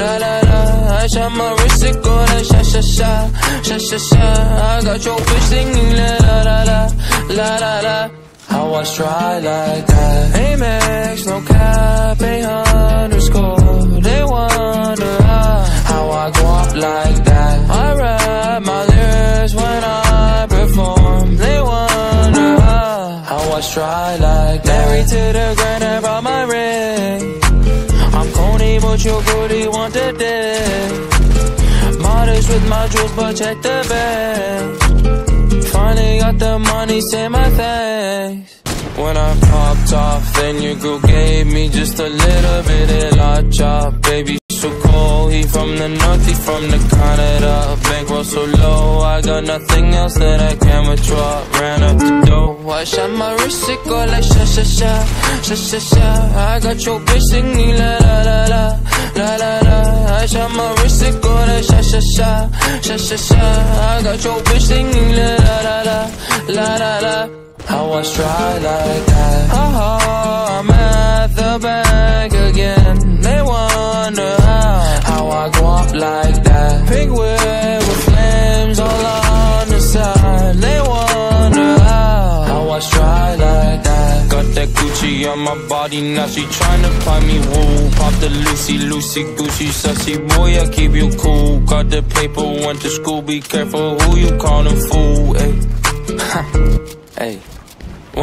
la la la. I shot my wrist, it go like sha sha sha, sha sha sha. I got your bitch singing la la la la, la la la. How I try like that. Amex, no cap, a underscore They wonder how, I go up like that. I rap my lyrics when I perform. They wonder how, I try like that. Married to the grind, I dick Modest with my jewels, but check the bag Finally got the money, say my thanks. When I popped off, then your girl gave me just a little bit of la chop. Baby, so cold. He from the north, he from the Canada. Bankroll so low, I got nothing else that I can withdraw. Shot my wrist, it go like sha sha sha, sha sha sha. I got your bitch singing la la la la, la la la. I shot my wrist, it go like sha sha sha, sha sha sha. I got your bitch singing la la la la, la la la. I try like that. Oh, oh, I'm at the bank again. They wonder how, how I go up like that. Pink with On my body, now she tryna find me woo. Pop the Lucy, Lucy, Gucci, sussy boy, I keep you cool. Got the paper, went to school, be careful who you callin' fool. Ayy. Hey.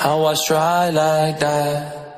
How I try like that